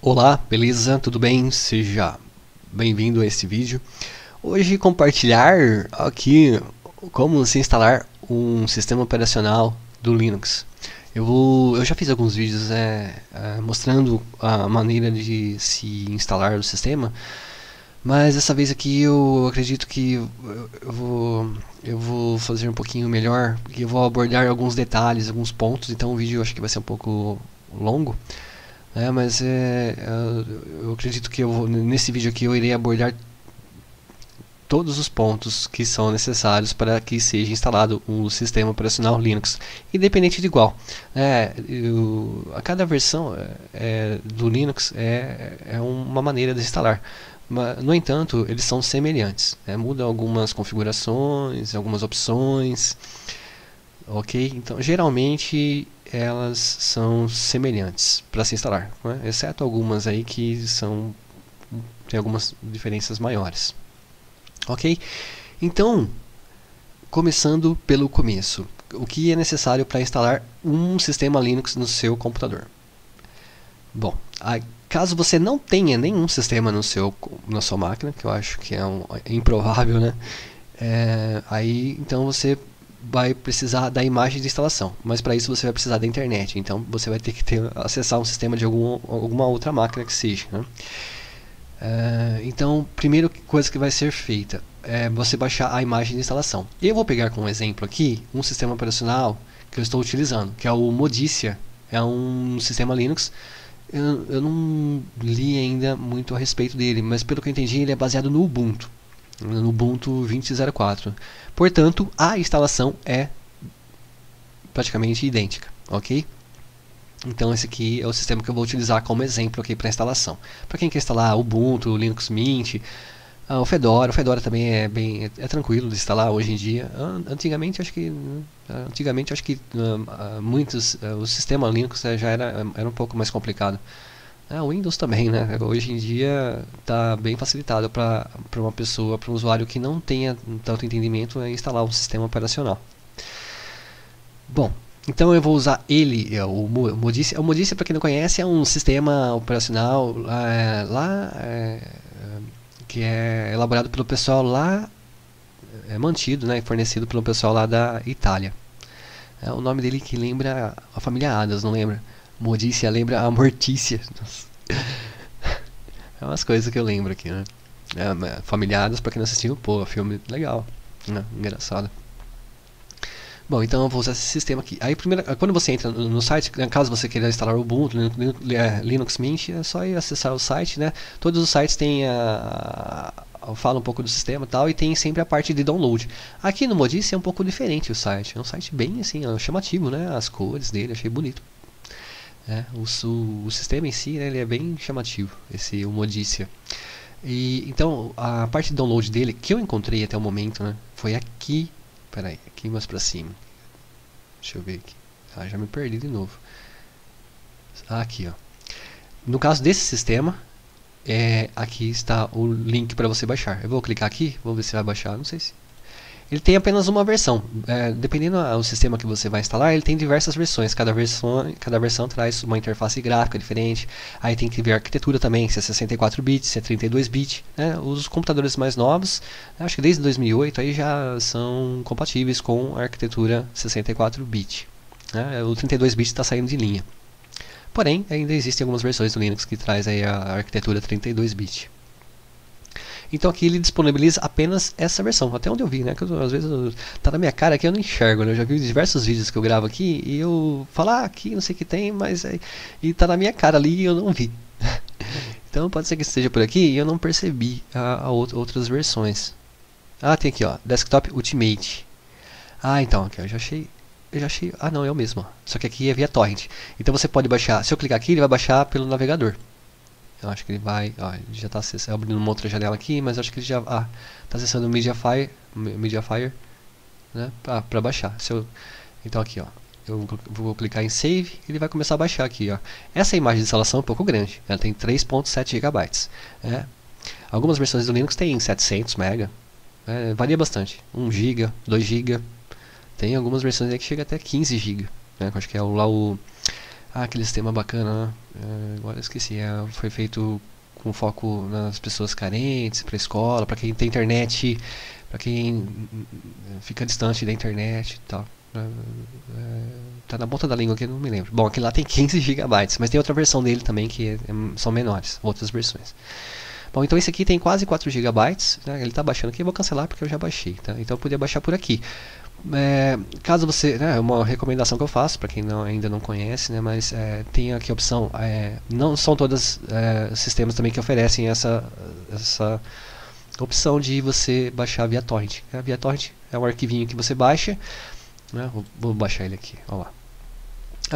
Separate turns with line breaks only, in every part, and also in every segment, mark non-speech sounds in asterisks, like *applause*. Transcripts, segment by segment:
Olá, beleza? Tudo bem? Seja bem-vindo a esse vídeo. Hoje compartilhar aqui como se instalar um sistema operacional do Linux. Eu, vou, eu já fiz alguns vídeos é, é, mostrando a maneira de se instalar o sistema, mas dessa vez aqui eu acredito que eu, eu, vou, eu vou fazer um pouquinho melhor, porque eu vou abordar alguns detalhes, alguns pontos, então o vídeo eu acho que vai ser um pouco longo. É, mas é, eu acredito que eu, nesse vídeo aqui eu irei abordar todos os pontos que são necessários para que seja instalado um sistema operacional Linux, independente de igual. É, eu, a cada versão é, é, do Linux é, é uma maneira de instalar. Mas, no entanto, eles são semelhantes. Né? Muda algumas configurações, algumas opções. Ok? Então, geralmente elas são semelhantes para se instalar, né? exceto algumas aí que são tem algumas diferenças maiores. Ok? Então, começando pelo começo, o que é necessário para instalar um sistema Linux no seu computador? Bom, a, caso você não tenha nenhum sistema no seu, na sua máquina, que eu acho que é, um, é improvável, né? É, aí então você vai precisar da imagem de instalação, mas para isso você vai precisar da internet. Então você vai ter que ter, acessar um sistema de algum, alguma outra máquina que seja. Né? Uh, então, primeira coisa que vai ser feita é você baixar a imagem de instalação. Eu vou pegar como exemplo aqui um sistema operacional que eu estou utilizando, que é o Modicia. É um sistema Linux. Eu, eu não li ainda muito a respeito dele, mas pelo que eu entendi, ele é baseado no Ubuntu, no Ubuntu 20.04. Portanto, a instalação é praticamente idêntica, ok? Então esse aqui é o sistema que eu vou utilizar como exemplo aqui para instalação. Para quem quer instalar Ubuntu, Linux Mint, uh, o Fedora, o Fedora também é bem é, é, tranquilo de instalar hoje em dia. Antigamente acho que antigamente acho que uh, muitos o sistema Linux já era era um pouco mais complicado. O Windows também, né? Hoje em dia está bem facilitado para uma pessoa, para um usuário que não tenha tanto entendimento é instalar um sistema operacional. Bom, então eu vou usar ele, é, o Modice. O Modice, para quem não conhece, é um sistema operacional é, lá é, que é elaborado pelo pessoal lá, é mantido, né, fornecido pelo pessoal lá da Itália. É o nome dele que lembra a família Adas, não lembra? Modícia lembra a Mortícia. é umas coisas que eu lembro aqui, né? É, família Adas, pra quem não assistiu, pô, filme legal, né? engraçado. Bom, então eu vou usar esse sistema aqui. Aí, primeiro, quando você entra no site, caso você queira instalar o Ubuntu, é, Linux Mint, é só ir acessar o site, né? Todos os sites têm a fala um pouco do sistema e tal, e tem sempre a parte de download. Aqui no Modice é um pouco diferente o site. É um site bem assim, chamativo, né? As cores dele, achei bonito. É, o, o, o, sistema em si, né, ele é bem chamativo, esse o Modicia. E, então, a parte de download dele, que eu encontrei até o momento, né, foi aqui Peraí, aqui mais pra cima. Deixa eu ver aqui. Ah, já me perdi de novo. Ah, aqui, ó. No caso desse sistema, é, aqui está o link para você baixar. Eu vou clicar aqui, vou ver se vai baixar, não sei se ele tem apenas uma versão. É, dependendo do sistema que você vai instalar, ele tem diversas versões. Cada versão, cada versão traz uma interface gráfica diferente. Aí tem que ver a arquitetura também, se é 64 bits, se é 32 bits. Né? Os computadores mais novos, acho que desde 2008, aí já são compatíveis com a arquitetura 64 bit. Né? O 32 bits está saindo de linha. Porém, ainda existem algumas versões do Linux que traz aí a arquitetura 32 bit. Então aqui ele disponibiliza apenas essa versão, até onde eu vi, né? Que eu, às vezes eu, tá na minha cara aqui eu não enxergo, né? Eu já vi diversos vídeos que eu gravo aqui e eu falo, ah, aqui não sei o que tem, mas é, e tá na minha cara ali e eu não vi. *laughs* então pode ser que esteja por aqui e eu não percebi a, a outras versões. Ah, tem aqui, ó, Desktop Ultimate. Ah, então, aqui eu já achei eu já achei. Ah, não, é o mesmo. Só que aqui é via torrent. Então você pode baixar. Se eu clicar aqui, ele vai baixar pelo navegador. Eu acho que ele vai. Ó, ele já está abrindo uma outra janela aqui, mas acho que ele já. Ah, está acessando o Mediafire. Mediafire né, para baixar. Eu, então aqui, ó. Eu vou clicar em Save ele vai começar a baixar aqui. Ó. Essa imagem de instalação é um pouco grande. Ela tem 3.7 GB. É. Algumas versões do Linux têm 700 MB. É, varia bastante. 1 GB, 2 GB. Tem algumas versões que chega até 15 GB. Né, acho que é o, o Ah, aquele sistema bacana, né? é, agora esqueci. É, foi feito com foco nas pessoas carentes, para escola, para quem tem internet, para quem fica distante da internet e tal. É, tá na ponta da língua aqui, não me lembro. Bom, aqui lá tem 15 GB, mas tem outra versão dele também que é, são menores, outras versões. Bom, então esse aqui tem quase 4 GB, né? ele está baixando aqui, eu vou cancelar porque eu já baixei, tá? Então eu podia baixar por aqui. É, caso você, né, é uma recomendação que eu faço para quem não, ainda não conhece, né, mas é, tem aqui a opção, é, não são todos é, sistemas também que oferecem essa, essa opção de você baixar via torrent. A via torrent é um arquivinho que você baixa, né, vou, vou baixar ele aqui, ó lá.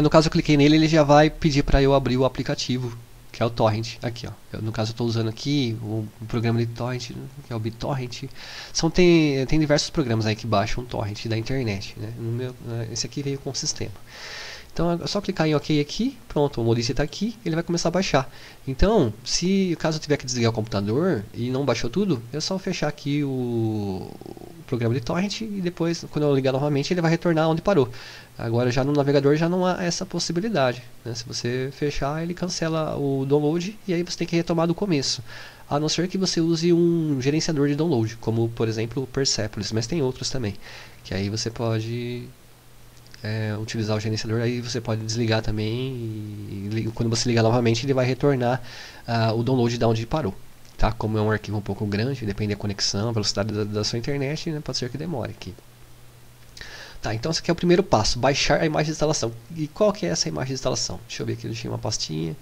No caso eu cliquei nele, ele já vai pedir para eu abrir o aplicativo que é o torrent. Aqui, ó. Eu, no caso, eu estou usando aqui o, o, programa de torrent, que é o BitTorrent. São, tem, tem diversos programas aí que baixam torrent da internet. Né? Meu, né, esse aqui veio com o sistema. Então é só clicar em OK aqui, pronto, o Maurício está aqui, ele vai começar a baixar. Então, se caso eu tiver que desligar o computador e não baixou tudo, é só fechar aqui o, o programa de torrent e depois, quando eu ligar novamente, ele vai retornar onde parou. Agora já no navegador já não há essa possibilidade. Né? Se você fechar, ele cancela o download e aí você tem que retomar do começo. A não ser que você use um gerenciador de download, como por exemplo o Persepolis, mas tem outros também. Que aí você pode é, utilizar o gerenciador, aí você pode desligar também e, quando você ligar novamente ele vai retornar uh, o download de onde parou. Tá? Como é um arquivo um pouco grande, depende da conexão, velocidade da, da sua internet, né? pode ser que demore aqui. Tá, então esse aqui é o primeiro passo, baixar a imagem de instalação. E qual que é essa imagem de instalação? Deixa eu ver aqui, eu deixei uma pastinha.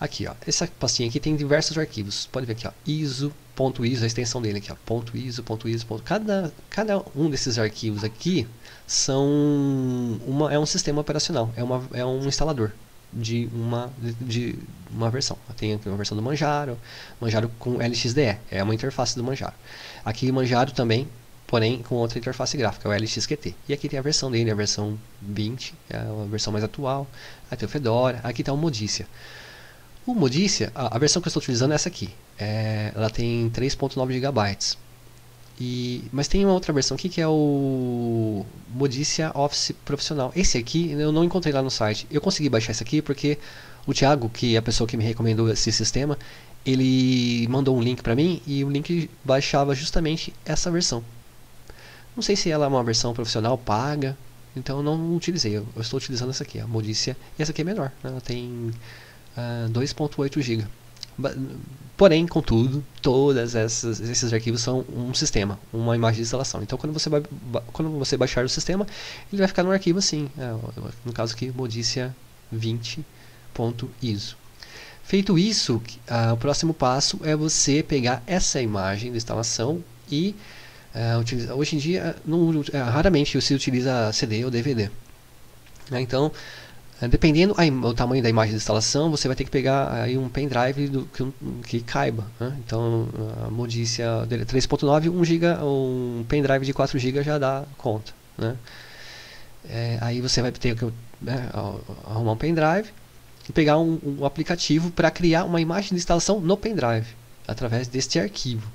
Aqui, ó, essa pastinha aqui tem diversos arquivos. Pode ver aqui, ó, ISO.ISO, a extensão dele aqui, ó, ponto .ISO, ponto .ISO, ponto. Cada, cada um desses arquivos aqui são uma, é um sistema operacional, é, uma, é um instalador de uma, de, uma versão. Tem aqui uma versão do Manjaro, Manjaro com LXDE, é uma interface do Manjaro. Aqui Manjaro também, porém com outra interface gráfica, o LXQT. E aqui tem a versão dele, a versão 20, é a versão mais atual. Aqui tem o Fedora, aqui está o Modícia. O Modícia, a, a, versão que eu estou utilizando é essa aqui. É, ela tem 3.9 GB. E, mas tem uma outra versão aqui que é o Modícia Office Profissional. Esse aqui eu não encontrei lá no site. Eu consegui baixar esse aqui porque o Thiago, que é a pessoa que me recomendou esse sistema, ele mandou um link para mim e o link baixava justamente essa versão. Não sei se ela é uma versão profissional paga, então eu não utilizei. Eu, estou utilizando essa aqui, a Modícia. E essa aqui é menor, né? ela tem uh, ah, 2.8 GB. Porém, contudo, todos esses arquivos são um sistema, uma imagem de instalação. Então, quando você, vai, quando você baixar o sistema, ele vai ficar no arquivo assim. É, no caso aqui, modicia 20.iso. Feito isso, o próximo passo é você pegar essa imagem de instalação e utilizar. Hoje em dia, uh, raramente se utiliza CD ou DVD. Né? Então, é, dependendo do tamanho da imagem de instalação, você vai ter que pegar aí um pendrive do, que, que caiba. Né? Então, a modícia dele é 3.9, 1 GB, um pendrive de 4 GB já dá conta. Né? É, aí você vai ter que né, arrumar um pendrive e pegar um, um aplicativo para criar uma imagem de instalação no pendrive, através deste arquivo.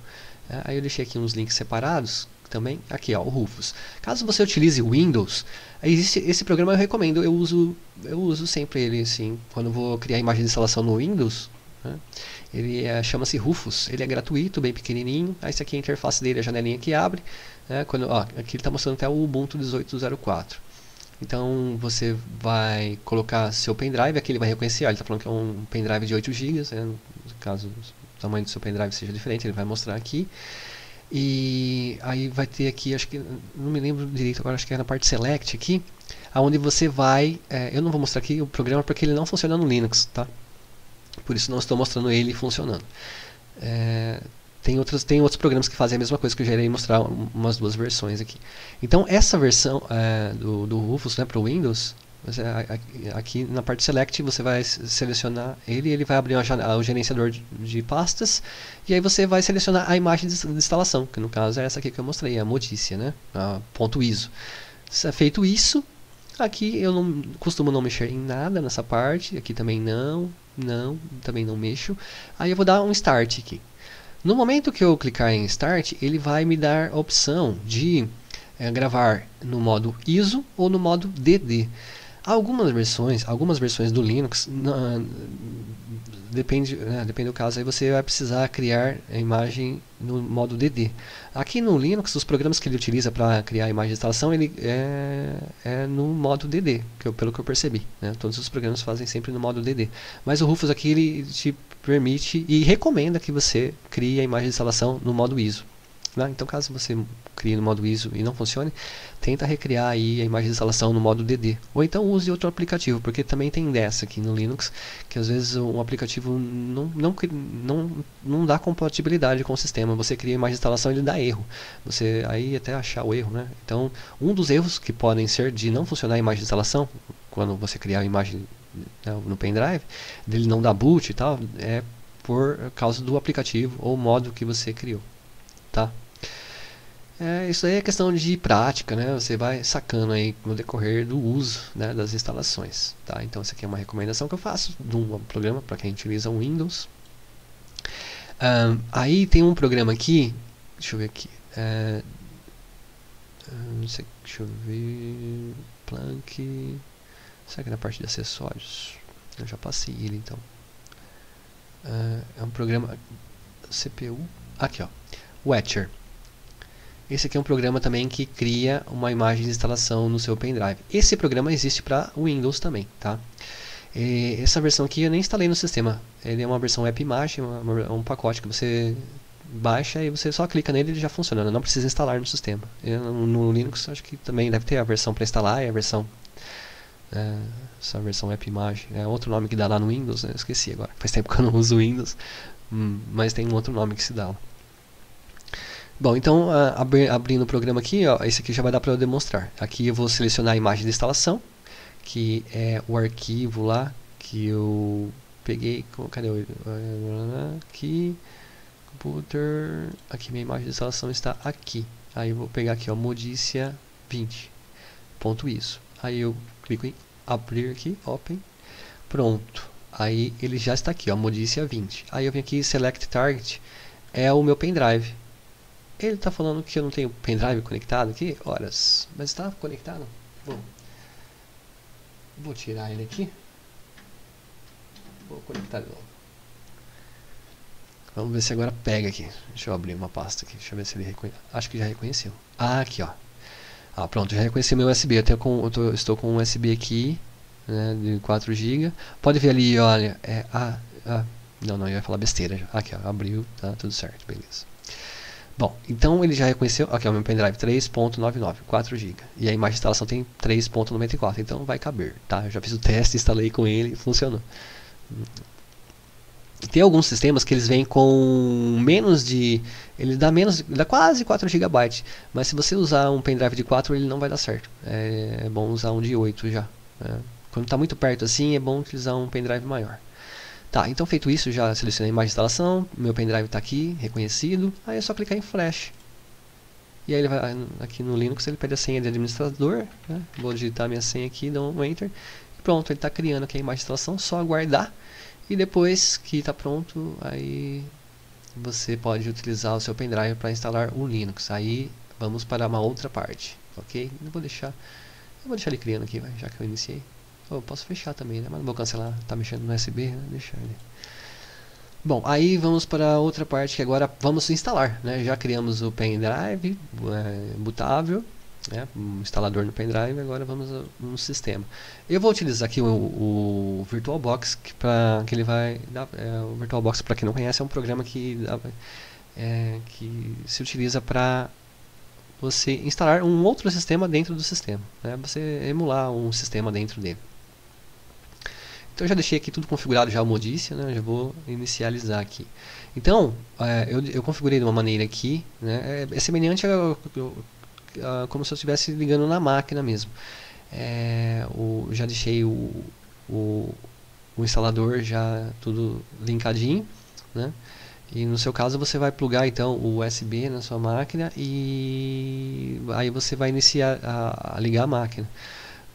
É, aí eu deixei aqui uns links separados também. Aqui, ó, o Rufus. Caso você utilize Windows, existe esse programa eu recomendo. Eu uso, eu uso sempre ele, assim, quando vou criar imagem de instalação no Windows. Né? Ele é, chama-se Rufus. Ele é gratuito, bem pequenininho. Aí, esse aqui é a interface dele, a janelinha que abre. Né? Quando, ó, aqui ele está mostrando até o Ubuntu 18.04. Então você vai colocar seu pendrive, aqui ele vai reconhecer, ó, ele está falando que é um pendrive de 8 GB, né? caso o tamanho do seu pendrive seja diferente, ele vai mostrar aqui. E aí vai ter aqui, acho que não me lembro direito agora, acho que é na parte select aqui, aonde você vai, é, eu não vou mostrar aqui o programa porque ele não funciona no Linux, tá? Por isso não estou mostrando ele funcionando. É, tem outros, tem outros programas que fazem a mesma coisa que eu já irei mostrar umas duas versões aqui. Então essa versão é, do, do Rufus né, para o Windows, aqui na parte Select você vai selecionar ele ele vai abrir o gerenciador de, pastas e aí você vai selecionar a imagem de instalação, que no caso é essa aqui que eu mostrei, a modícia, né? A ponto .iso. Feito isso, aqui eu não costumo não mexer em nada nessa parte, aqui também não, não, também não mexo. Aí eu vou dar um Start aqui. No momento que eu clicar em Start, ele vai me dar a opção de é, gravar no modo ISO ou no modo DD. Algumas versões, algumas versões do Linux, depende, né, depende do caso, aí você vai precisar criar a imagem no modo DD. Aqui no Linux, os programas que ele utiliza para criar a imagem de instalação, ele é, é no modo DD, que eu, pelo que eu percebi. Né? Todos os programas fazem sempre no modo DD. Mas o Rufus aqui ele te permite e recomenda que você crie a imagem de instalação no modo ISO. Né? Então, caso você crie no modo ISO e não funcione, tenta recriar aí a imagem de instalação no modo DD. Ou então use outro aplicativo, porque também tem dessa aqui no Linux, que às vezes um aplicativo não, não, não, não dá compatibilidade com o sistema. Você cria a imagem de instalação e ele dá erro. Você aí até achar o erro, né? Então, um dos erros que podem ser de não funcionar a imagem de instalação, quando você criar a imagem né, no pendrive, dele não dar boot e tal, é por causa do aplicativo ou modo que você criou, tá? É, isso aí é questão de prática, né? Você vai sacando aí no decorrer do uso né, das instalações, tá? Então essa aqui é uma recomendação que eu faço de um programa para quem utiliza o Windows. Um, aí tem um programa aqui, deixa eu ver aqui, é, não sei, deixa eu ver, Plank, será que é na parte de acessórios? Eu já passei ele então. É um programa CPU, aqui ó, Wetcher. Esse aqui é um programa também que cria uma imagem de instalação no seu pendrive. Esse programa existe para Windows também, tá? E essa versão aqui eu nem instalei no sistema. Ele é uma versão WebImage, um pacote que você baixa e você só clica nele e ele já funciona. Não precisa instalar no sistema. Eu, no Linux acho que também deve ter a versão para instalar e a versão é, essa versão WebImage é outro nome que dá lá no Windows, né? esqueci agora. Faz tempo que eu não uso Windows, hum, mas tem um outro nome que se dá lá. Bom, então abri, abrindo o programa aqui, ó, esse aqui já vai dar para eu demonstrar. Aqui eu vou selecionar a imagem de instalação, que é o arquivo lá que eu peguei. Cadê o. Aqui. Computer. Aqui minha imagem de instalação está aqui. Aí eu vou pegar aqui, ó, modícia 20. Ponto isso. Aí eu clico em abrir aqui, open. Pronto. Aí ele já está aqui, ó, modícia 20. Aí eu venho aqui select target, é o meu pendrive. Ele está falando que eu não tenho pendrive conectado aqui? Horas. Mas está conectado? Bom. Vou tirar ele aqui. Vou conectar de novo. Vamos ver se agora pega aqui. Deixa eu abrir uma pasta aqui. Deixa eu ver se ele reconhece. Acho que já reconheceu. Ah, aqui ó. Ah, pronto, já reconheceu meu USB. Eu, tenho com, eu tô, estou com um USB aqui, né, de 4 GB. Pode ver ali, olha. É, ah, ah, não, não, eu ia falar besteira. Aqui, ó, abriu, tá tudo certo, beleza. Bom, então ele já reconheceu, aqui é o meu pendrive 3.99, 4 GB. E a imagem de instalação tem 3.94, então vai caber, tá? Eu já fiz o teste, instalei com ele e funcionou. Tem alguns sistemas que eles vêm com menos de, ele dá menos, dá quase 4 GB, mas se você usar um pendrive de 4, ele não vai dar certo. É, é bom usar um de 8 já. Né? Quando está muito perto assim, é bom utilizar um pendrive maior. Tá, então feito isso, já selecionei a imagem de instalação, meu pendrive está aqui, reconhecido, aí é só clicar em flash. E aí ele vai, aqui no Linux ele pede a senha de administrador, né? vou digitar minha senha aqui, dou um enter, e pronto, ele está criando aqui a imagem de instalação, só aguardar, e depois que está pronto, aí você pode utilizar o seu pendrive para instalar o Linux. Aí vamos para uma outra parte, ok? Eu vou deixar, eu vou deixar ele criando aqui, já que eu iniciei. Eu posso fechar também, né? Mas não vou cancelar. Tá mexendo no USB, né? Deixa ele. Bom, aí vamos para outra parte que agora vamos instalar, né? Já criamos o pendrive é, bootável, né? Um instalador no pendrive, agora vamos no sistema. Eu vou utilizar aqui o, o VirtualBox para que ele vai dar, é, o VirtualBox para quem não conhece é um programa que é, que se utiliza para você instalar um outro sistema dentro do sistema, né? Você emular um sistema dentro dele. Então eu já deixei aqui tudo configurado já o modícia, né? Já vou inicializar aqui. Então, é, eu, eu, configurei de uma maneira aqui, né? É, é semelhante a, a, a, como se eu estivesse ligando na máquina mesmo. É, o, já deixei o, o, o, instalador já tudo linkadinho, né? E no seu caso você vai plugar então o USB na sua máquina e aí você vai iniciar a, a ligar a máquina.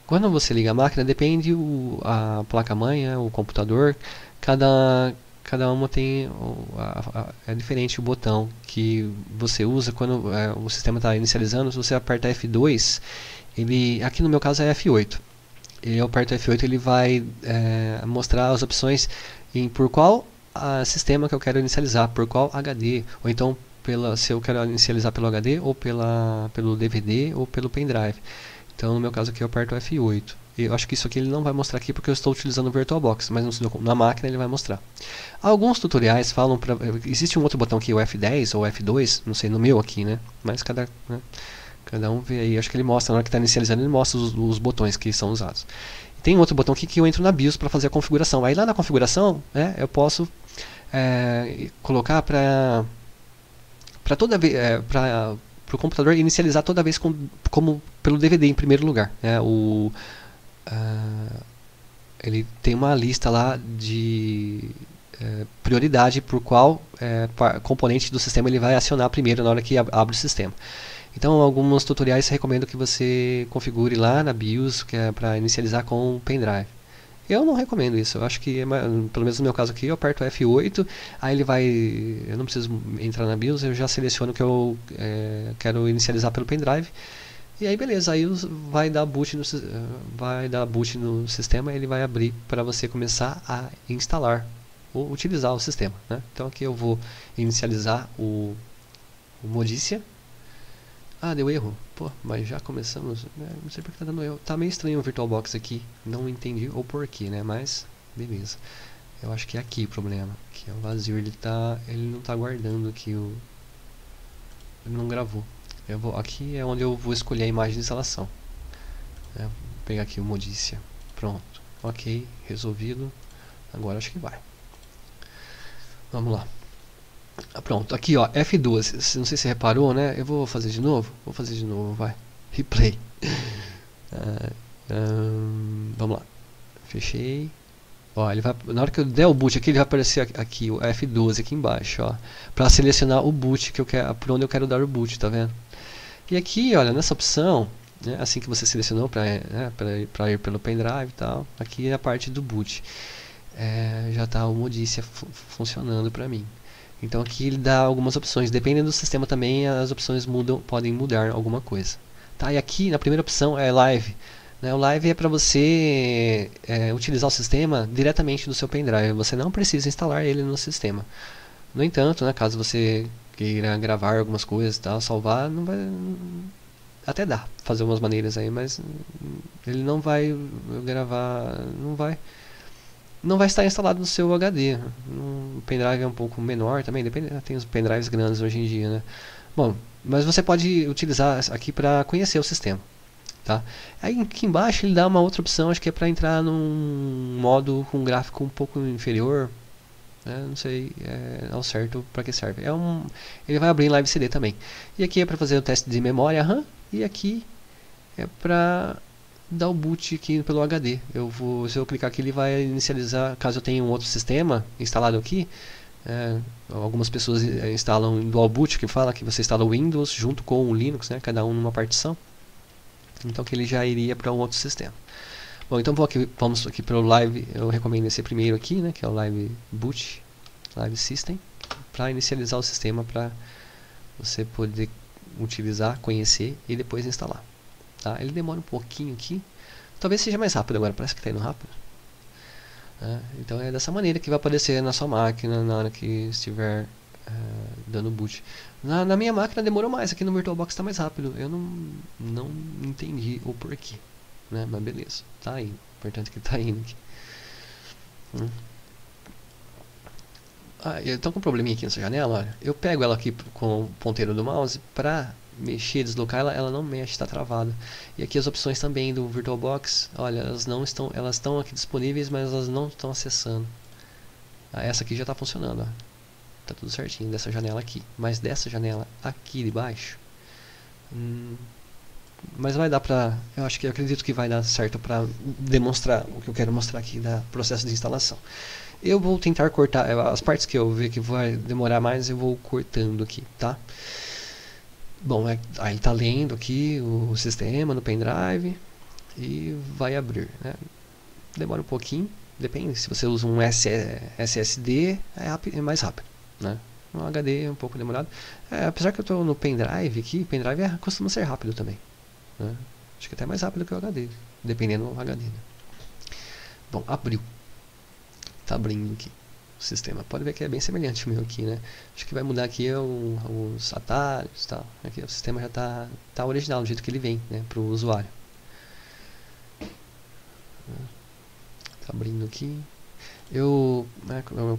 Quando você liga a máquina, depende o, a placa-mãe, né, o computador, cada, cada uma tem a, a, é diferente o botão que você usa quando é, o sistema está inicializando. Se você aperta F2, ele aqui no meu caso é F8. e eu aperto F8 ele vai é, mostrar as opções em por qual a sistema que eu quero inicializar, por qual HD, ou então pela, se eu quero inicializar pelo HD, ou pela, pelo DVD, ou pelo pendrive. Então no meu caso aqui eu aperto F8. Eu acho que isso aqui ele não vai mostrar aqui porque eu estou utilizando o VirtualBox, mas na máquina ele vai mostrar. Alguns tutoriais falam para existe um outro botão aqui, o F10 ou F2, não sei no meu aqui, né? Mas cada né? cada um vê aí, acho que ele mostra na hora que está inicializando, ele mostra os, os, botões que são usados. tem outro botão aqui que eu entro na BIOS para fazer a configuração. Aí lá na configuração, né, eu posso é, colocar para para toda é, para o computador inicializar toda vez com, como pelo DVD em primeiro lugar. Né, o uh, ele tem uma lista lá de é, prioridade por qual é, componente do sistema ele vai acionar primeiro na hora que abre o sistema. Então, alguns tutoriais recomendo que você configure lá na BIOS, que é para inicializar com o pendrive. Eu não recomendo isso. Eu acho que, pelo menos no meu caso aqui, eu aperto F8, aí ele vai. Eu não preciso entrar na BIOS, eu já seleciono que eu é, quero inicializar pelo pendrive. E aí beleza, aí vai dar boot no, vai dar boot no sistema e ele vai abrir para você começar a instalar ou utilizar o sistema. Né? Então aqui eu vou inicializar o, o Modicia. Ah, deu erro. Pô, mas já começamos. É, não sei porque tá dando erro. Tá meio estranho o VirtualBox aqui. Não entendi o porquê, né? Mas, beleza. Eu acho que é aqui o problema. Que é o vazio. Ele tá. Ele não tá guardando aqui o. Ele não gravou. Eu vou, aqui é onde eu vou escolher a imagem de instalação. É, vou pegar aqui o Modícia. Pronto. Ok, resolvido. Agora acho que vai. Vamos lá. Ah, pronto, aqui ó, F2. Não sei se reparou, né? Eu vou fazer de novo. Vou fazer de novo, vai. *laughs* Replay. uh, um, vamos lá. Fechei. Ó, ele vai, na hora que eu der o boot aqui, ele vai aparecer aqui, o F12 aqui embaixo, ó, para selecionar o boot que eu quero, por onde eu quero dar o boot, tá vendo? E aqui, olha, nessa opção, né, assim que você selecionou para né, para ir pelo pendrive e tal, aqui é a parte do boot. É, já está o Modícia funcionando para mim. Então aqui ele dá algumas opções, dependendo do sistema também as opções mudam, podem mudar alguma coisa. Tá, e aqui na primeira opção é Live. Né, o Live é para você é, utilizar o sistema diretamente do seu pendrive, você não precisa instalar ele no sistema. No entanto, né, caso você queira gravar algumas coisas e salvar, não vai até dá fazer umas maneiras aí, mas ele não vai gravar, não vai não vai estar instalado no seu HD. O pendrive é um pouco menor também, depende, tem os pendrives grandes hoje em dia, né? Bom, mas você pode utilizar aqui para conhecer o sistema. Tá? Aí aqui embaixo ele dá uma outra opção, acho que é para entrar num modo com gráfico um pouco inferior. Né? Não sei é, ao certo para que serve. É um, ele vai abrir em Live CD também. E aqui é para fazer o teste de memória RAM. E aqui é para dar o boot aqui pelo HD. Eu vou, se eu clicar aqui, ele vai inicializar, caso eu tenha um outro sistema instalado aqui. É, algumas pessoas é, instalam dual boot, que fala que você instala o Windows junto com o Linux, né, cada um numa partição. Então que ele já iria para um outro sistema. Bom, então vou aqui, vamos aqui para o Live, eu recomendo esse primeiro aqui, né, que é o Live Boot, Live System, para inicializar o sistema para você poder utilizar, conhecer e depois instalar. Tá? Ele demora um pouquinho aqui. Talvez seja mais rápido agora, parece que está indo rápido. É, então é dessa maneira que vai aparecer na sua máquina na hora que estiver é, dando boot. Na, na, minha máquina demorou mais, aqui no VirtualBox está mais rápido. Eu não, não entendi o porquê. Né? Mas beleza, tá indo. Importante que está indo aqui. Hum. Ah, eu tô com um probleminha aqui nessa janela, olha. Eu pego ela aqui com o ponteiro do mouse para mexer, deslocar, ela, ela não mexe, está travada. E aqui as opções também do VirtualBox, olha, elas não estão, elas estão aqui disponíveis, mas elas não estão acessando. Ah, essa aqui já está funcionando, ó. Tá tudo certinho dessa janela aqui. Mas dessa janela aqui de baixo, hum, mas vai dar pra, eu acho que eu acredito que vai dar certo para demonstrar o que eu quero mostrar aqui da processo de instalação. Eu vou tentar cortar as partes que eu ver que vai demorar mais, eu vou cortando aqui, tá? Bom, é, aí está lendo aqui o, sistema no pendrive e vai abrir. Né? Demora um pouquinho, depende. Se você usa um SSD, é, rápido, é mais rápido. Né? Um HD é um pouco demorado. É, apesar que eu estou no pendrive aqui, pendrive é, costuma ser rápido também. Né? Acho que até mais rápido que o HD. dependendo do HD. Né? Bom, abriu. Tá abrindo aqui o sistema. Pode ver que é bem semelhante ao meu aqui, né? Acho que vai mudar aqui o, os atalhos tal. Aqui o sistema já tá, tá original, do jeito que ele vem, né? Para o usuário. Tá abrindo aqui. Eu, né, eu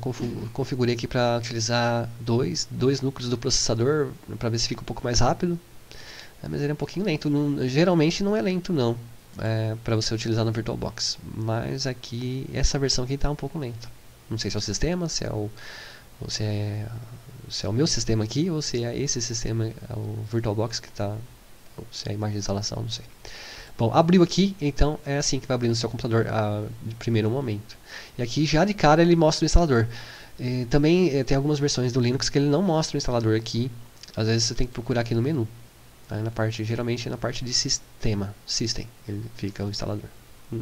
configurei aqui para utilizar dois, dois núcleos do processador para ver se fica um pouco mais rápido. É, mas ele é um pouquinho lento. Não, geralmente não é lento não é, para você utilizar no VirtualBox. Mas aqui essa versão aqui está um pouco lenta. Não sei se é o sistema, se é o, se é, se é o meu sistema aqui ou se é esse sistema, é o VirtualBox que está, se é a imagem de instalação, não sei. Bom, abriu aqui, então é assim que vai abrir no seu computador a, de primeiro momento. E aqui já de cara ele mostra o instalador. E, também é, tem algumas versões do Linux que ele não mostra o instalador aqui. Às vezes você tem que procurar aqui no menu. Tá? Na parte, geralmente na parte de sistema, system, ele fica o instalador. Hum.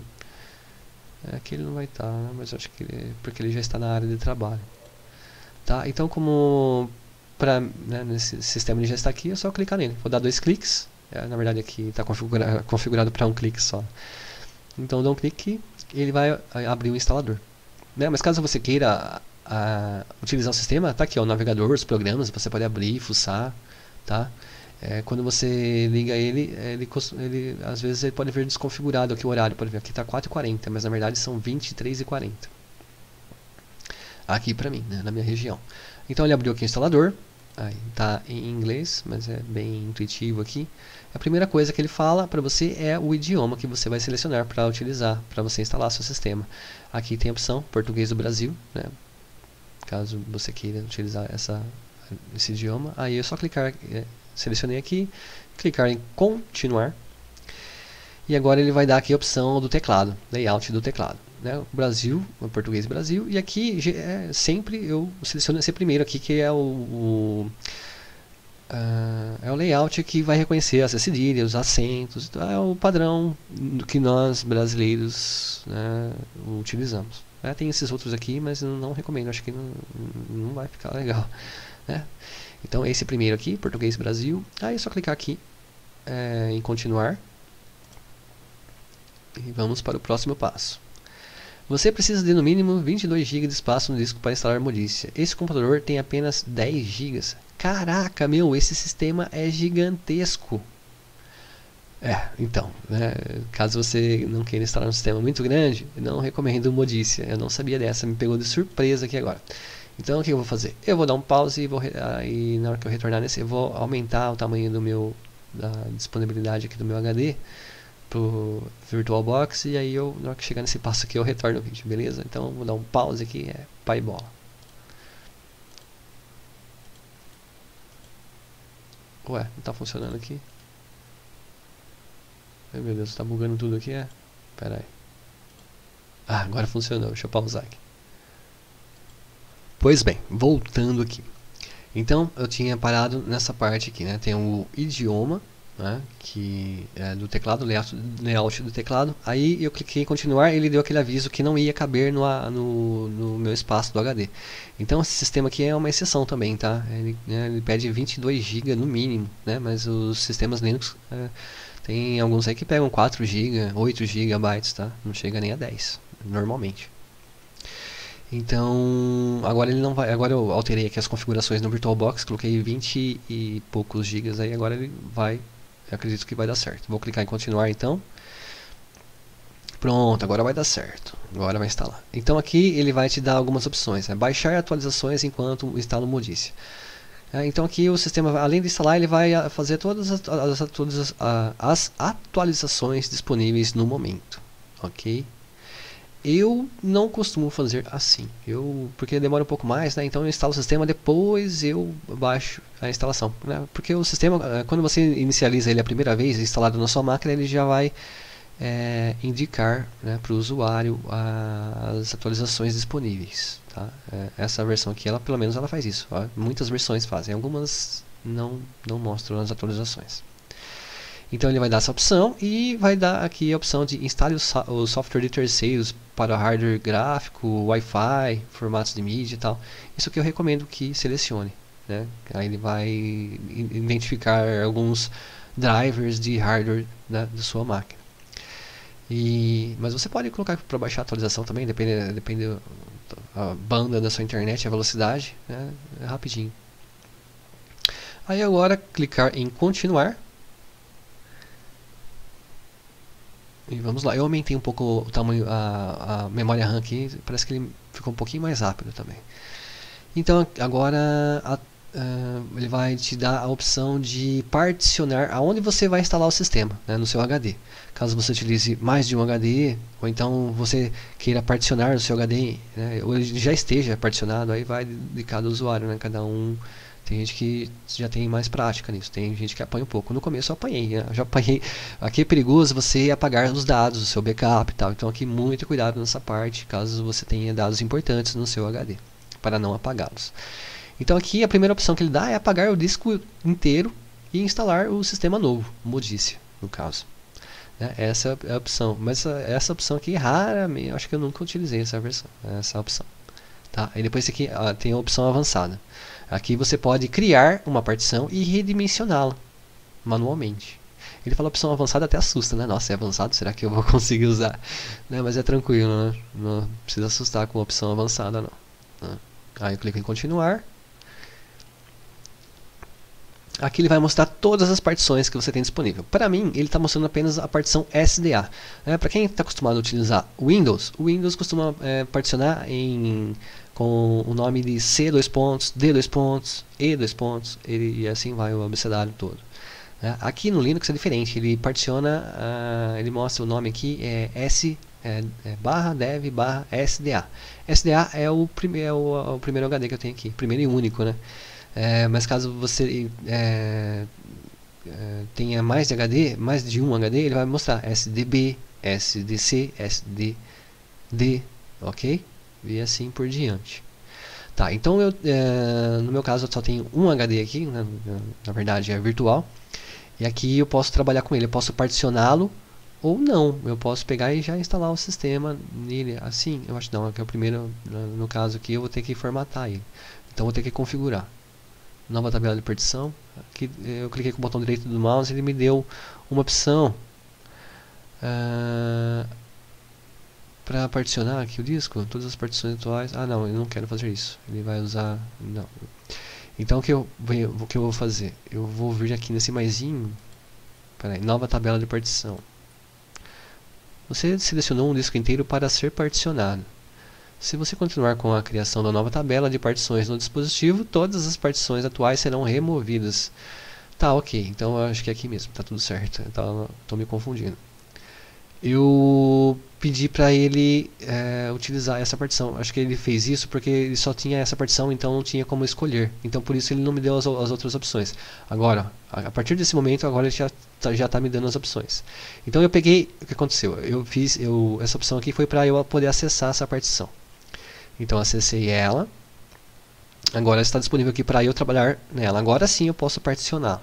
É, aqui ele não vai estar, tá, mas acho que ele, porque ele já está na área de trabalho. Tá? Então como para né, nesse sistema ele já está aqui, é só clicar nele. Vou dar dois cliques é, na verdade aqui está configura configurado para um clique só. Então dá um clique e ele vai abrir o instalador. Né? Mas caso você queira a, utilizar o sistema, tá aqui ó, o navegador, os programas, você pode abrir, fuçar, tá? É, quando você liga ele, ele, ele, às vezes ele pode ver desconfigurado aqui o horário, pode ver aqui está 4h40, mas na verdade são 23h40. Aqui para mim, né, na minha região. Então ele abriu aqui o instalador, está em inglês, mas é bem intuitivo aqui. A primeira coisa que ele fala para você é o idioma que você vai selecionar para utilizar, para você instalar seu sistema. Aqui tem a opção português do Brasil, né? caso você queira utilizar essa, esse idioma. Aí é só clicar, é, selecionei aqui, clicar em continuar. E agora ele vai dar aqui a opção do teclado, layout do teclado. Né? Brasil, português Brasil. E aqui é, sempre eu seleciono esse primeiro aqui que é o, o Uh, é o layout que vai reconhecer as cedilhas, os acentos, então é o padrão que nós brasileiros né, utilizamos. É, tem esses outros aqui, mas não recomendo, acho que não, não vai ficar legal. Né? Então esse primeiro aqui, português Brasil, aí é só clicar aqui é, em continuar e vamos para o próximo passo. Você precisa de no mínimo 22 GB de espaço no disco para instalar Modícia. Esse computador tem apenas 10 GB. Caraca, meu, esse sistema é gigantesco. É, então, né, caso você não queira instalar um sistema muito grande, não recomendo Modícia. Eu não sabia dessa, me pegou de surpresa aqui agora. Então o que eu vou fazer? Eu vou dar um pause e, vou, aí, na hora que eu retornar nesse, eu vou aumentar o tamanho do meu da disponibilidade aqui do meu HD pro VirtualBox e aí eu, na hora que chegar nesse passo aqui eu retorno o vídeo, beleza? Então vou dar um pause aqui, é pai bola. Ué, não tá funcionando aqui? Ai meu Deus, tá bugando tudo aqui, é? Pera aí. Ah, agora funcionou, deixa eu pausar aqui. Pois bem, voltando aqui. Então, eu tinha parado nessa parte aqui, né? Tem o idioma, né, que é do teclado, layout, layout do teclado. Aí eu cliquei em continuar, ele deu aquele aviso que não ia caber no, no, no meu espaço do HD. Então esse sistema aqui é uma exceção também, tá? Ele, né, ele pede 22 GB no mínimo, né? Mas os sistemas Linux é, tem alguns aí que pegam 4 GB, 8 GB, tá? Não chega nem a 10, normalmente. Então, agora ele não vai. Agora eu alterei aqui as configurações no VirtualBox, coloquei 20 e poucos gigas aí, agora ele vai acredito que vai dar certo. Vou clicar em continuar então. Pronto, agora vai dar certo. Agora vai instalar. Então aqui ele vai te dar algumas opções. Né? Baixar atualizações enquanto instala o Modícia. É, então aqui o sistema, além de instalar, ele vai ah, fazer todas as, as, as, as atualizações disponíveis no momento. Ok? Eu não costumo fazer assim, eu porque demora um pouco mais, né? Então eu instalo o sistema depois eu baixo a instalação, né? Porque o sistema, eh, quando você inicializa ele a primeira vez instalado na sua máquina, ele já vai é, indicar né, para o usuário as atualizações disponíveis. Tá? É, essa versão aqui, ela pelo menos ela faz isso. Ó. Muitas versões fazem, algumas não não mostram as atualizações. Então ele vai dar essa opção e vai dar aqui a opção de instale o, o software de terceiros para hardware gráfico, Wi-Fi, formatos de mídia e tal. Isso que eu recomendo que selecione. Né? Aí ele vai identificar alguns drivers de hardware da, da sua máquina. E, mas você pode colocar para baixar a atualização também, depende, depende da banda da sua internet, a velocidade, né? é rapidinho. Aí agora clicar em continuar. E vamos lá, eu aumentei um pouco o tamanho, a, a memória RAM aqui, parece que ele ficou um pouquinho mais rápido também. Então agora a, ele vai te dar a opção de particionar aonde você vai instalar o sistema né, no seu HD. Caso você utilize mais de um HD, ou então você queira particionar o seu HD, né, ou ele já esteja particionado, aí vai de cada usuário, né, cada um tem gente que já tem mais prática nisso, tem gente que apanha um pouco. No começo eu apanhei, né? eu já apanhei. Aqui é perigoso você apagar os dados, o seu backup e tal. Então aqui muito cuidado nessa parte, caso você tenha dados importantes no seu HD, para não apagá-los. Então aqui a primeira opção que ele dá é apagar o disco inteiro e instalar o sistema novo, modícia, no caso. Né? Essa é a opção, mas essa, essa opção aqui raramente, acho que eu nunca utilizei essa versão, essa opção. Tá? E depois aqui ó, tem a opção avançada. Aqui você pode criar uma partição e redimensioná-la manualmente. Ele fala opção avançada até assusta, né? Nossa, é avançado, será que eu vou *laughs* conseguir usar? Né? Mas é tranquilo, né? Não precisa assustar com opção avançada, não. Né? Aí eu clico em continuar. Aqui ele vai mostrar todas as partições que você tem disponível. Para mim, ele está mostrando apenas a partição SDA. É, Para quem está acostumado a utilizar Windows, o Windows costuma é, particionar em, com o nome de C dois pontos, D dois pontos, E dois pontos, ele, e assim vai o abecedário todo. É, aqui no Linux é diferente, ele particiona, uh, ele mostra o nome aqui, é S é, é barra dev barra SDA. SDA é o, prime é o, o primeiro HD que eu tenho aqui, primeiro e único, né? É, mas caso você é, é, tenha mais de HD, mais de um HD, ele vai mostrar SDB, SDC, SDD, ok? E assim por diante. Tá, então eu, é, no meu caso eu só tenho um HD aqui, né, na verdade é virtual. E aqui eu posso trabalhar com ele, eu posso particioná-lo ou não. Eu posso pegar e já instalar o sistema nele assim. Eu acho não, aqui é o primeiro, no caso aqui eu vou ter que formatar ele. Então vou ter que configurar nova tabela de partição. Aqui eu cliquei com o botão direito do mouse e ele me deu uma opção uh, para particionar aqui o disco, todas as partições atuais. Ah, não, eu não quero fazer isso. Ele vai usar. Não. Então o que eu, o que eu vou fazer? Eu vou vir aqui nesse maisinho. Peraí, nova tabela de partição. Você selecionou um disco inteiro para ser particionado. Se você continuar com a criação da nova tabela de partições no dispositivo, todas as partições atuais serão removidas. Tá, ok. Então eu acho que é aqui mesmo, tá tudo certo. Estou me confundindo. Eu pedi para ele é, utilizar essa partição. Acho que ele fez isso porque ele só tinha essa partição, então não tinha como escolher. Então por isso ele não me deu as, as outras opções. Agora, a partir desse momento, agora ele já tá, já está me dando as opções. Então eu peguei, o que aconteceu? Eu fiz, eu, essa opção aqui foi para eu poder acessar essa partição. Então acessei ela. Agora está disponível aqui para eu trabalhar nela. Agora sim eu posso particionar.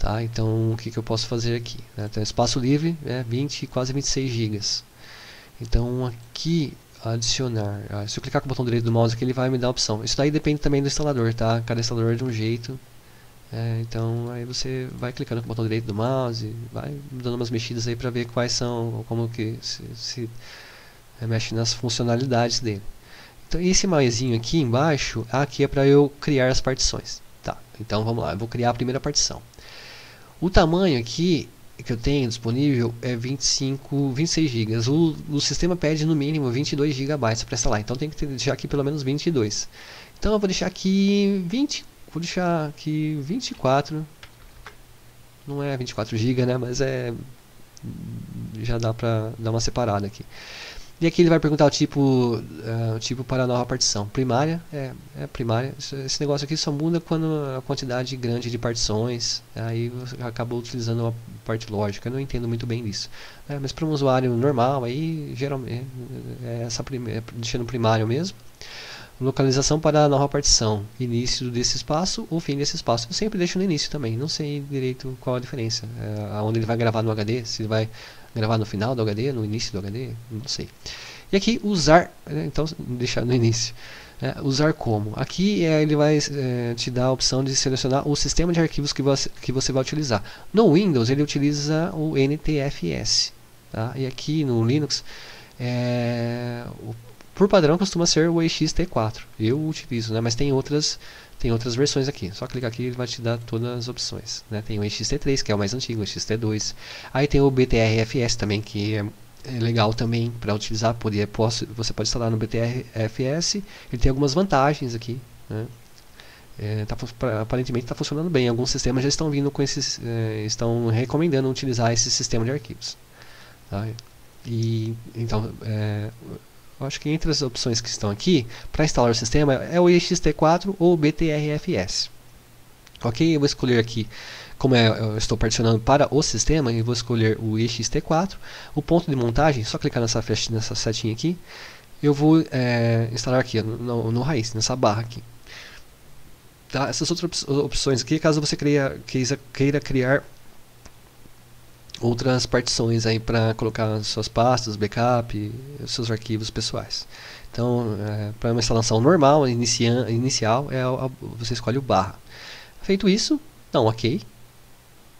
Tá? Então o que, que eu posso fazer aqui? Né? Então, espaço livre é 20, quase 26 GB. Então aqui adicionar. Ah, se eu clicar com o botão direito do mouse aqui, ele vai me dar a opção. Isso daí depende também do instalador, tá? Cada instalador é de um jeito. É, então aí você vai clicando com o botão direito do mouse, vai dando umas mexidas aí para ver quais são, como que se, se é, mexe nas funcionalidades dele. Então, esse maisinho aqui embaixo, aqui é para eu criar as partições. Tá, então vamos lá, eu vou criar a primeira partição. O tamanho aqui que eu tenho disponível é 25, 26 GB. O, o sistema pede no mínimo 22 GB para instalar, então tem que deixar aqui pelo menos 22. Então eu vou deixar aqui 20, vou deixar aqui 24. Não é 24 GB, né, mas é já dá para dar uma separada aqui. E aqui ele vai perguntar o tipo, uh, o tipo para a nova partição. Primária é, é primária. Esse negócio aqui só muda quando a quantidade grande de partições. Aí você acabou utilizando uma parte lógica. Eu não entendo muito bem disso. É, mas para um usuário normal, aí geralmente é essa é deixando primário mesmo. Localização para a nova partição. Início desse espaço ou fim desse espaço. Eu sempre deixo no início também. Não sei direito qual a diferença. É, aonde ele vai gravar no HD. Se ele vai gravar no final do HD, no início do HD, não sei. E aqui usar, né, então deixar no início. É, usar como? Aqui é, ele vai é, te dar a opção de selecionar o sistema de arquivos que você, que você vai utilizar. No Windows ele utiliza o NTFS. Tá? E aqui no Linux, é, o, por padrão costuma ser o EXT4. Eu utilizo, né? mas tem outras, tem outras versões aqui. Só clicar aqui ele vai te dar todas as opções. Né? Tem o EXT3, que é o mais antigo, o EXT2. Aí tem o BTRFS também, que é é legal também para utilizar. Poder, posso, você pode instalar no BTRFS. Ele tem algumas vantagens aqui. Né? É, tá, aparentemente está funcionando bem. Alguns sistemas já estão vindo com esses, é, estão recomendando utilizar esse sistema de arquivos. Tá? E então, é, eu acho que entre as opções que estão aqui para instalar o sistema é o ext4 ou o BTRFS. Ok, eu vou escolher aqui como é, eu estou particionando para o sistema, eu vou escolher o ext4. O ponto de montagem, só clicar nessa, nessa setinha aqui, eu vou é, instalar aqui no, no, no, raiz, nessa barra aqui. Tá? Essas outras opções aqui, caso você queira, queira criar outras partições aí para colocar suas pastas, backup, seus arquivos pessoais. Então, é, para uma instalação normal, inicia, inicial, é, você escolhe o barra. Feito isso, dá um OK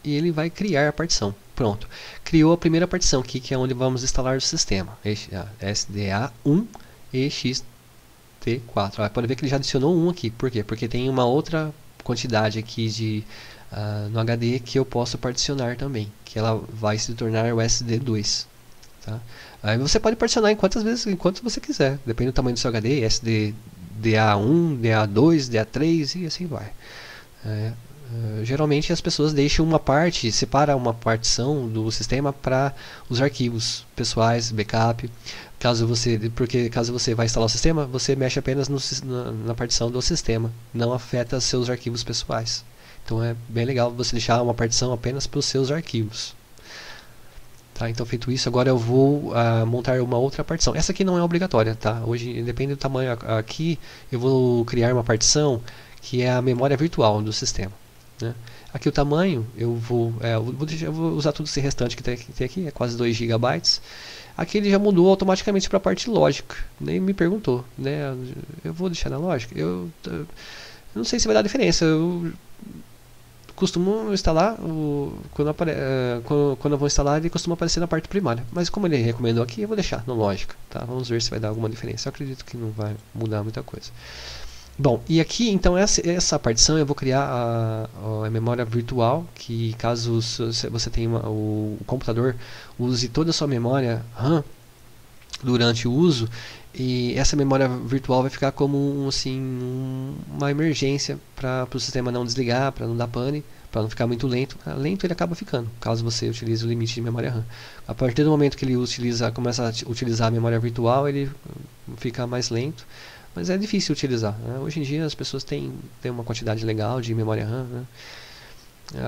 e ele vai criar a partição. Pronto. Criou a primeira partição aqui, que é onde vamos instalar o sistema. SDA1 EXT4. pode ver que ele já adicionou um aqui. Por quê? Porque tem uma outra quantidade aqui de uh, no HD que eu posso particionar também, que ela vai se tornar o SD2. Tá? Aí você pode particionar em quantas vezes, enquanto você quiser, depende do tamanho do seu HD, SD DA1, DA2, DA3 e assim vai. É, Uh, geralmente as pessoas deixam uma parte, separa uma partição do sistema para os arquivos pessoais, backup. Caso você, porque caso você vai instalar o sistema, você mexe apenas no, na, na, partição do sistema, não afeta seus arquivos pessoais. Então é bem legal você deixar uma partição apenas para os seus arquivos. Tá, então feito isso, agora eu vou uh, montar uma outra partição. Essa aqui não é obrigatória, tá? Hoje, depende do tamanho aqui, eu vou criar uma partição que é a memória virtual do sistema. Né? Aqui o tamanho, eu vou, é, eu vou, deixar, eu vou usar tudo esse restante que tem, que tem aqui, é quase 2 GB. Aqui ele já mudou automaticamente para a parte lógica, nem me perguntou. Né? Eu vou deixar na lógica? Eu, eu não sei se vai dar diferença. Eu costumo instalar, o, quando, apare, uh, quando, quando, eu vou instalar, ele costuma aparecer na parte primária. Mas como ele recomendou aqui, eu vou deixar no lógica. Tá? Vamos ver se vai dar alguma diferença. Eu acredito que não vai mudar muita coisa. Bom, e aqui então essa, essa partição eu vou criar a, a memória virtual, que caso você tenha uma, o, o, computador use toda a sua memória RAM durante o uso, e essa memória virtual vai ficar como assim, uma emergência para o sistema não desligar, para não dar pane, para não ficar muito lento. Ah, lento ele acaba ficando, caso você utilize o limite de memória RAM. A partir do momento que ele utiliza, começa a utilizar a memória virtual, ele fica mais lento mas é difícil utilizar. Né? Hoje em dia as pessoas têm, têm uma quantidade legal de memória RAM. Né?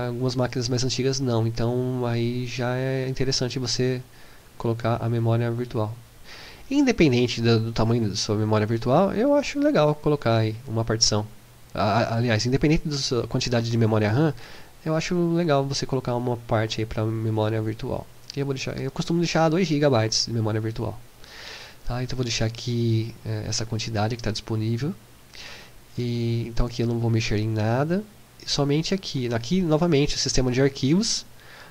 Algumas máquinas mais antigas não. Então aí já é interessante você colocar a memória virtual. Independente do, do tamanho da sua memória virtual, eu acho legal colocar aí uma partição. aliás, independente da sua quantidade de memória RAM, eu acho legal você colocar uma parte aí para memória virtual. Eu, vou deixar, eu costumo deixar 2 GB de memória virtual. Tá? Então vou deixar aqui é, essa quantidade que está disponível. E, então aqui eu não vou mexer em nada. Somente aqui. Aqui novamente o sistema de arquivos.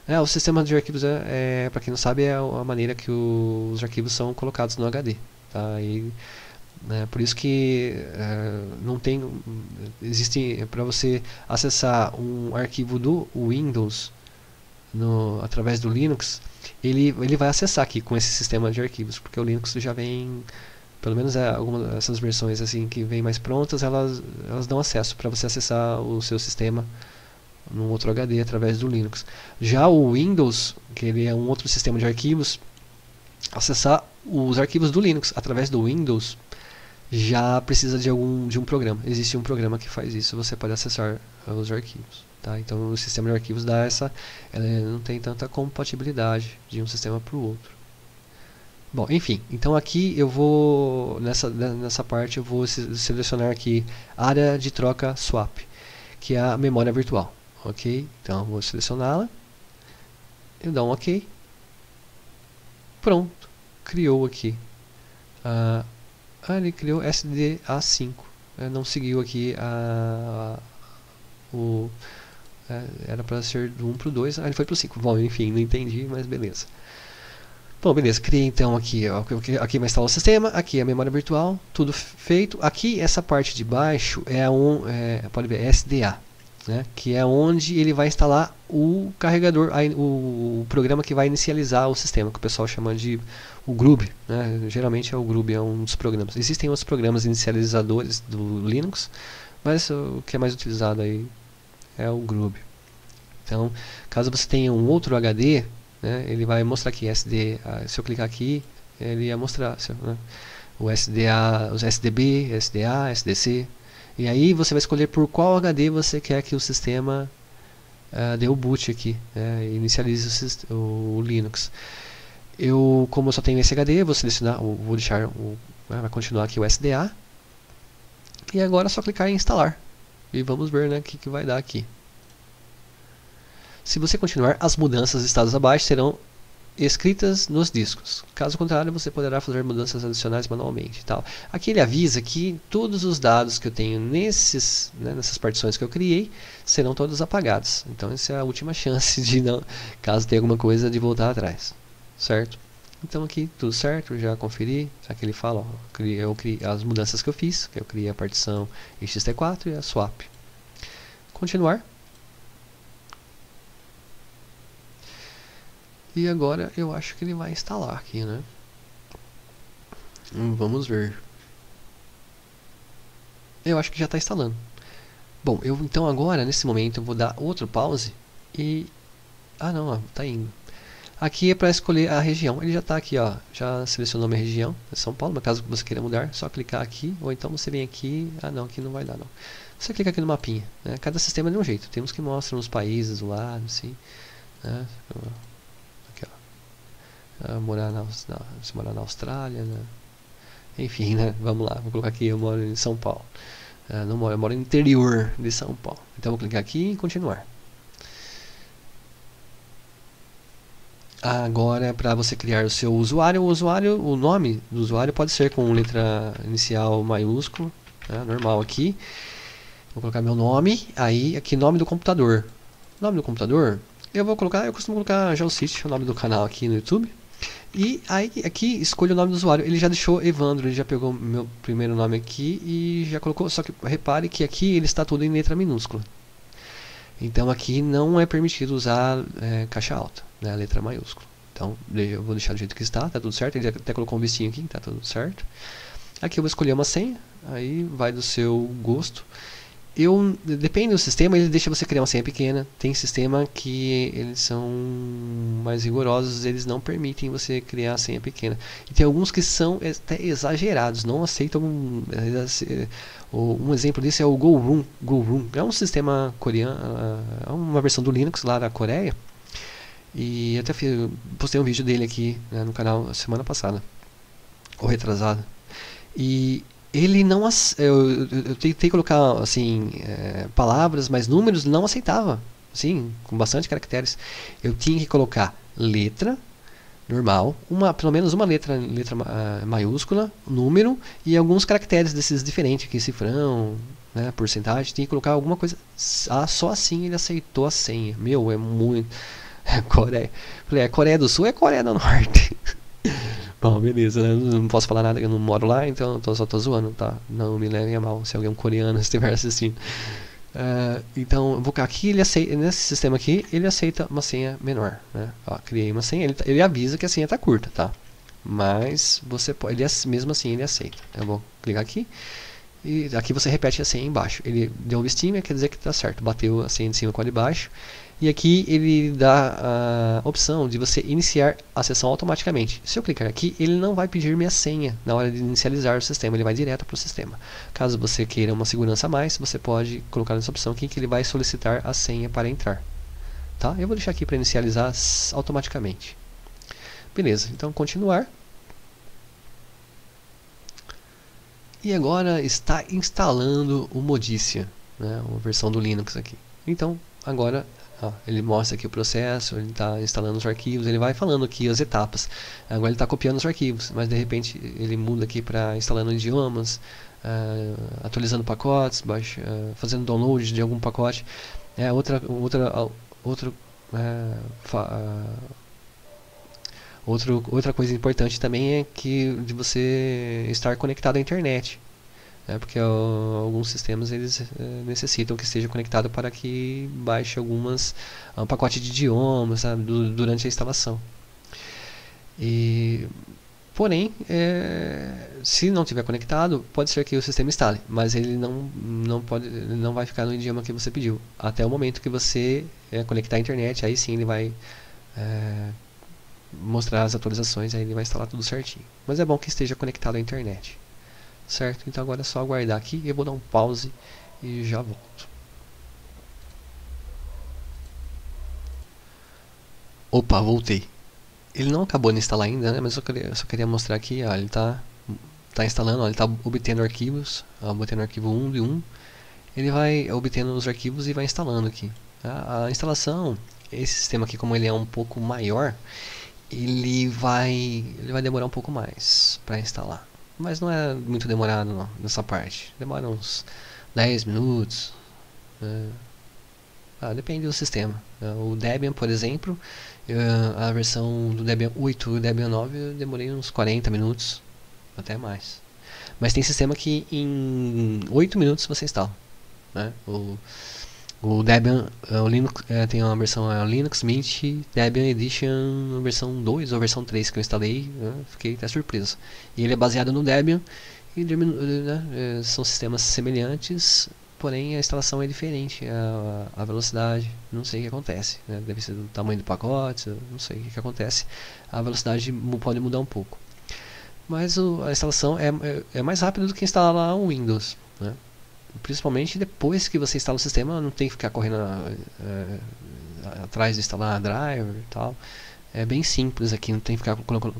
É, o sistema de arquivos, é, é para quem não sabe, é a maneira que o, os arquivos são colocados no HD. Tá? E, né, por isso que é, não tem existe para você acessar um arquivo do Windows no, através do Linux ele, ele vai acessar aqui com esse sistema de arquivos, porque o Linux já vem, pelo menos é, algumas dessas versões assim que vêm mais prontas, elas, elas dão acesso para você acessar o seu sistema num outro HD através do Linux. Já o Windows, que ele é um outro sistema de arquivos, acessar os arquivos do Linux através do Windows já precisa de algum de um programa. Existe um programa que faz isso, você pode acessar os arquivos. Tá? Então o sistema de arquivos dá essa, ela não tem tanta compatibilidade de um sistema para o outro. Bom, enfim, então aqui eu vou, nessa, nessa parte eu vou selecionar aqui área de troca swap, que é a memória virtual, ok? Então vou selecioná-la, eu dou um ok, pronto, criou aqui, ah, ah ele criou SDA5, não seguiu aqui a, a o é, era para ser do 1 para o 2, aí ele foi para o 5. Bom, enfim, não entendi, mas beleza. Bom, beleza, criei então aqui, ó, aqui vai instalar o sistema, aqui a memória virtual, tudo feito. Aqui essa parte de baixo é, um, é pode ver, SDA, né, que é onde ele vai instalar o carregador, o, o, programa que vai inicializar o sistema, que o pessoal chama de o Grub, né, geralmente é o Grub, é um dos programas. Existem outros programas inicializadores do Linux, mas o que é mais utilizado aí é o Grub. Então, caso você tenha um outro HD, né, ele vai mostrar aqui SD, se eu clicar aqui, ele ia mostrar né, o SDA, os SDB, SDA, SDC, e aí você vai escolher por qual HD você quer que o sistema uh, dê o boot aqui, né, inicialize o, o, Linux. Eu, como eu só tenho esse HD, vou selecionar, vou deixar, o, né, vai continuar aqui o SDA, e agora é só clicar em instalar, e vamos ver né, o que, que vai dar aqui. Se você continuar, as mudanças listadas abaixo serão escritas nos discos. Caso contrário, você poderá fazer mudanças adicionais manualmente. Tal. Aqui ele avisa que todos os dados que eu tenho nesses, né, nessas partições que eu criei serão todos apagados. Então essa é a última *laughs* chance de não, caso tenha alguma coisa, de voltar atrás. Certo? Então aqui tudo certo, já conferi. Aqui ele fala, ó, eu criei as mudanças que eu fiz, que eu criei a partição ext4 e a swap. Continuar. E agora eu acho que ele vai instalar aqui, né? Hum, vamos ver. Eu acho que já está instalando. Bom, eu então agora, nesse momento, eu vou dar outro pause e... Ah não, está indo. Aqui é para escolher a região. Ele já está aqui, ó. Já selecionou minha região, é São Paulo. Mas caso você queira mudar, só clicar aqui. Ou então você vem aqui. Ah não, aqui não vai dar não. Você clica aqui no mapinha. Né? Cada sistema é de um jeito. Temos que mostrar nos países do lado, assim. Né? uh, morar na, na, morar na Austrália, né? enfim, né? Vamos lá, vou colocar aqui, eu moro em São Paulo. Uh, não moro, eu moro no interior de São Paulo. Então vou clicar aqui e continuar. Agora, para você criar o seu usuário, o usuário, o nome do usuário pode ser com letra inicial maiúsculo, né? normal aqui. Vou colocar meu nome, aí aqui nome do computador. Nome do computador, eu vou colocar, eu costumo colocar sítio, o nome do canal aqui no YouTube. E aí aqui escolho o nome do usuário. Ele já deixou Evandro, ele já pegou meu primeiro nome aqui e já colocou. Só que repare que aqui ele está tudo em letra minúscula. Então aqui não é permitido usar é, caixa alta, né, letra maiúscula. Então eu vou deixar do jeito que está, tá tudo certo. Ele até colocou um vistinho aqui, tá tudo certo. Aqui eu vou escolher uma senha, aí vai do seu gosto eu depende do sistema ele deixa você criar uma senha pequena tem sistema que eles são mais rigorosos eles não permitem você criar senha pequena e tem alguns que são até exagerados não aceitam um exemplo disso é o GoRoom GoRoom é um sistema coreano é uma versão do Linux lá da Coreia e até postei um vídeo dele aqui né, no canal semana passada ou retrasada e ele não eu, eu tentei colocar assim é, palavras mas números não aceitava sim com bastante caracteres. Eu tinha que colocar letra normal uma pelo menos uma letra letra uh, maiúscula número e alguns caracteres desses diferentes aqui cifrão né porcentagem tinha que colocar alguma coisa ah, só assim ele aceitou a senha. Meu é muito *laughs* Coreia falei é Coreia do Sul é Coreia do Norte *laughs* Bom, beleza, né? Não posso falar nada, eu não moro lá, então eu só tô zoando, tá? Não me levem a mal se alguém um coreano *laughs* estiver assistindo. Uh, então, aqui, ele aceita, nesse sistema aqui, ele aceita uma senha menor, né? Ó, criei uma senha, ele, ele avisa que a senha tá curta, tá? Mas você pode, ele, mesmo assim ele aceita. Eu vou clicar aqui e aqui você repete a senha embaixo. Ele deu um vistinho, quer dizer que tá certo. Bateu a senha de cima com a de baixo. E aqui ele dá a opção de você iniciar a sessão automaticamente. Se eu clicar aqui, ele não vai pedir minha senha na hora de inicializar o sistema, ele vai direto para o sistema. Caso você queira uma segurança a mais, você pode colocar nessa opção aqui que ele vai solicitar a senha para entrar. Tá? Eu vou deixar aqui para inicializar automaticamente. Beleza, então continuar. E agora está instalando o Modícia, né, uma versão do Linux aqui. Então, agora ele mostra aqui o processo, ele está instalando os arquivos, ele vai falando aqui as etapas. Agora ele está copiando os arquivos, mas de repente ele muda aqui para instalando idiomas, uh, atualizando pacotes, uh, fazendo download de algum pacote. É outra outra outra uh, Outro, outra coisa importante também é que de você estar conectado à internet. Né? Porque alguns sistemas eles é, necessitam que esteja conectado para que baixe algumas um pacote de idiomas sabe, do, durante a instalação. E Porém, é, se não tiver conectado, pode ser que o sistema instale, mas ele não, não, pode, não vai ficar no idioma que você pediu. Até o momento que você é, conectar a internet, aí sim ele vai é, mostrar as atualizações, aí ele vai instalar tudo certinho. Mas é bom que esteja conectado à internet. Certo? Então agora é só aguardar aqui, eu vou dar um pause e já volto. Opa, voltei ele não acabou de instalar ainda, né? Mas eu, queria, eu só queria mostrar aqui, ó, ele está tá instalando, ó, ele está obtendo arquivos, ó, obtendo arquivo 1 de 1. Ele vai obtendo os arquivos e vai instalando aqui. A, a instalação, esse sistema aqui, como ele é um pouco maior, ele vai, ele vai demorar um pouco mais para instalar. Mas não é muito demorado não, nessa parte. Demora uns 10 minutos. É, ah, depende do sistema. O Debian, por exemplo, a versão do Debian 8 e Debian 9 eu demorei uns 40 minutos, até mais. Mas tem sistema que em 8 minutos você instala. Né? O, o Debian, uh, o Linux, uh, tem uma versão uh, Linux Mint Debian Edition versão 2 ou versão 3 que eu instalei, né? fiquei até surpreso. E ele é baseado no Debian e né? Eh, são sistemas semelhantes, porém a instalação é diferente, a, a velocidade, não sei o que acontece, né? deve ser do tamanho do pacote, não sei o que, acontece, a velocidade pode mudar um pouco. Mas o, a instalação é, é, é, mais rápida do que instalar o Windows, né? Principalmente depois que você instala o sistema, não tem que ficar correndo é, atrás de instalar driver e tal. É bem simples aqui, não tem que ficar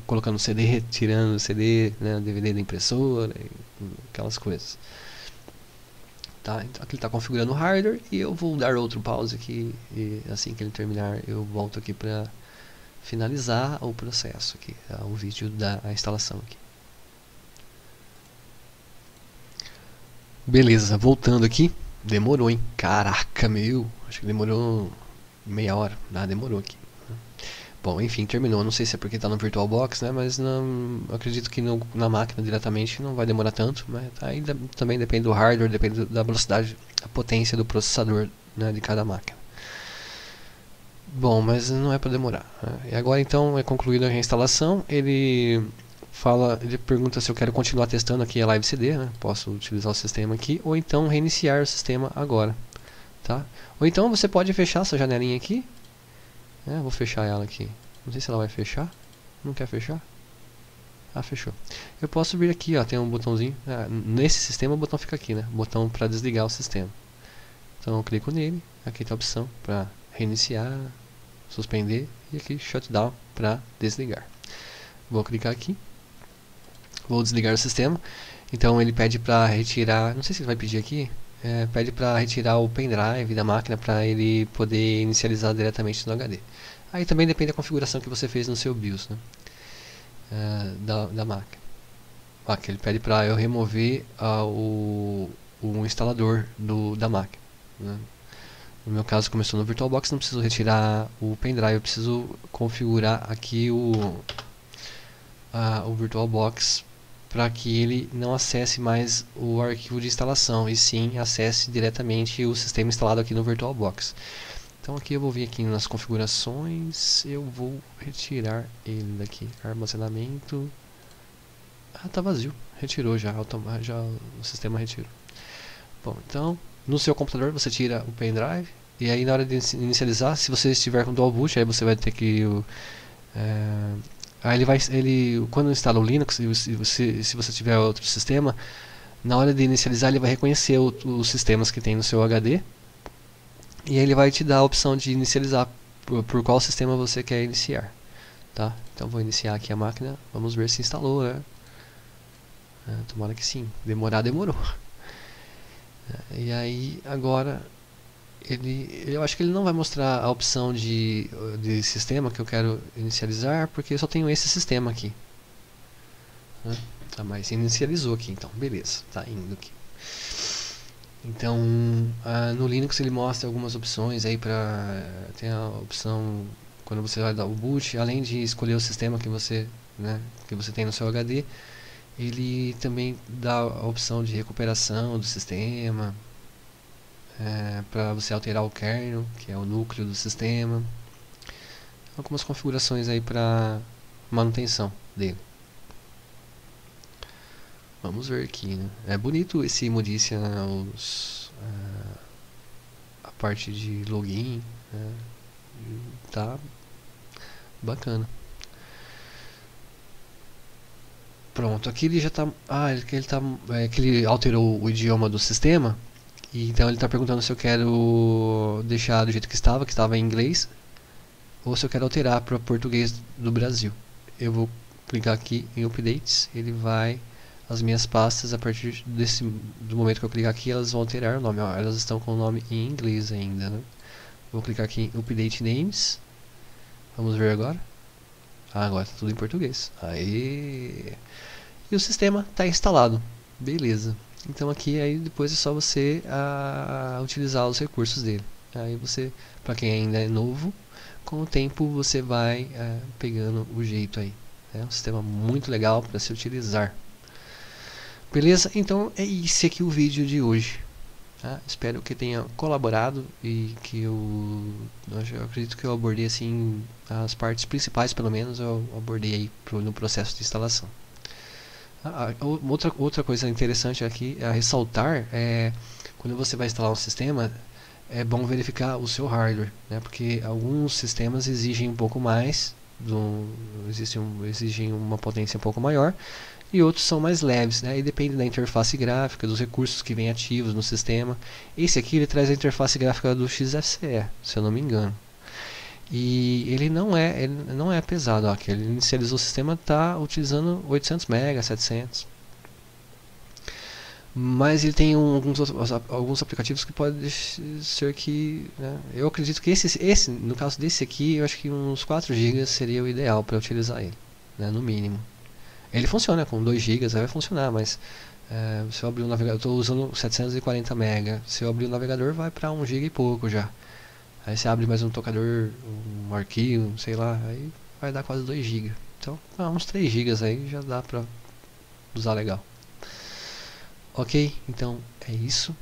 colocando CD, tirando CD, né, DVD da impressora, aquelas coisas. Tá? Então aqui ele está configurando o hardware e eu vou dar outro pause aqui e assim que ele terminar eu volto aqui para finalizar o processo aqui, o vídeo da instalação aqui. Beleza, voltando aqui, demorou hein, caraca meu, acho que demorou meia hora, ah, demorou aqui. Bom, enfim, terminou. Não sei se é porque está no VirtualBox, né? Mas não, acredito que no, na máquina diretamente não vai demorar tanto. Mas ainda também depende do hardware, depende da velocidade, a potência do processador né, de cada máquina. Bom, mas não é para demorar. Né? E agora então é concluída a reinstalação. Ele fala, ele pergunta se eu quero continuar testando aqui a Live CD, né? Posso utilizar o sistema aqui ou então reiniciar o sistema agora, tá? Ou então você pode fechar essa janelinha aqui é, vou fechar ela aqui. Não sei se ela vai fechar. Não quer fechar? Ah, fechou. Eu posso vir aqui, ó, tem um botãozinho. Ah, nesse sistema o botão fica aqui, né? Botão para desligar o sistema. Então eu clico nele, aqui tem a opção para reiniciar, suspender e aqui shutdown para desligar. Vou clicar aqui. Vou desligar o sistema. Então ele pede para retirar, não sei se ele vai pedir aqui, é, pede para retirar o pendrive da máquina para ele poder inicializar diretamente no HD. Aí também depende da configuração que você fez no seu BIOS né? é, da, da máquina. Aqui ele pede para eu remover uh, o, o instalador do, da máquina. Né? No meu caso começou no VirtualBox, não preciso retirar o pendrive, eu preciso configurar aqui o, uh, o VirtualBox para que ele não acesse mais o arquivo de instalação e sim acesse diretamente o sistema instalado aqui no VirtualBox. Então aqui eu vou vir aqui nas configurações, eu vou retirar ele daqui, armazenamento, ah tá vazio, retirou já, já o sistema retirou. Bom, então no seu computador você tira o pendrive e aí na hora de inicializar, se você estiver com dual boot, aí você vai ter que é, Aí ele vai, ele, quando instala o Linux, se você, se você tiver outro sistema, na hora de inicializar ele vai reconhecer o, os sistemas que tem no seu HD e ele vai te dar a opção de inicializar por, por qual sistema você quer iniciar, tá? Então vou iniciar aqui a máquina, vamos ver se instalou, né? É, tomara que sim, demorar demorou. *laughs* E aí agora ele, eu acho que ele não vai mostrar a opção de, de sistema que eu quero inicializar, porque eu só tenho esse sistema aqui. Né? Tá, mas inicializou aqui, então, beleza, tá indo aqui. Então, no Linux ele mostra algumas opções aí para tem a opção quando você vai dar o boot, além de escolher o sistema que você, né, que você tem no seu HD, ele também dá a opção de recuperação do sistema, é, para você alterar o kernel, que é o núcleo do sistema. Algumas configurações aí para manutenção dele. Vamos ver aqui, né? É bonito esse Modícia, né? Os, uh, a parte de login, né? tá bacana. Pronto, aqui ele já tá. Ah, ele, ele tá. É que ele alterou o idioma do sistema. Então ele está perguntando se eu quero deixar do jeito que estava, que estava em inglês, ou se eu quero alterar para português do Brasil. Eu vou clicar aqui em Updates, ele vai as minhas pastas a partir desse do momento que eu clicar aqui elas vão alterar o nome ó, elas estão com o nome em inglês ainda né? vou clicar aqui em update names. Vamos ver agora. Ah, agora está tudo em português. Aí e o sistema está instalado. Beleza então aqui aí depois é só você a, utilizar os recursos dele aí você para quem ainda é novo com o tempo você vai é, pegando o jeito aí é um sistema muito legal para se utilizar Beleza? Então é esse aqui o vídeo de hoje. Tá? Espero que tenha colaborado e que eu, eu acredito que eu abordei assim as partes principais pelo menos eu abordei aí pro, no processo de instalação. Ah, outra, outra coisa interessante aqui a ressaltar é quando você vai instalar um sistema é bom verificar o seu hardware, né? porque alguns sistemas exigem um pouco mais, do, exigem, exigem uma potência um pouco maior e outros são mais leves, né? E depende da interface gráfica, dos recursos que vêm ativos no sistema. Esse aqui ele traz a interface gráfica do XFCE, se eu não me engano. E ele não é, ele não é pesado, ó, ele inicializou o sistema está utilizando 800 MB, 700. Mas ele tem um, alguns, alguns aplicativos que pode ser que. Né, eu acredito que esse, esse, no caso desse aqui, eu acho que uns 4 GB seria o ideal para utilizar ele, né, no mínimo. Ele funciona com 2 GB, vai funcionar, mas é, se eu abrir o navegador, estou usando 740 MB, se eu abrir o navegador vai para 1 GB e pouco já. Aí você abre mais um tocador, um arquivo, sei lá, aí vai dar quase 2 GB. Então, ah, uns 3 GB aí já dá para usar legal. Ok, então é isso.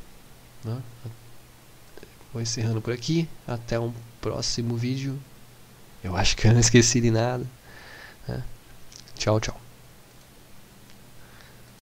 Né? Vou encerrando por aqui. Até um próximo vídeo. Eu acho que eu não esqueci de nada. Né? Tchau, tchau.